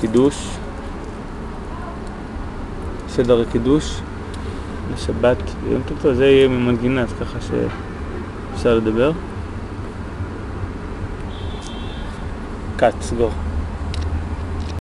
הקידוש, סדר הקידוש לשבת יום טוב, זה יהיה ממנגינה, אז ככה שאפשר לדבר. קאט, סגור.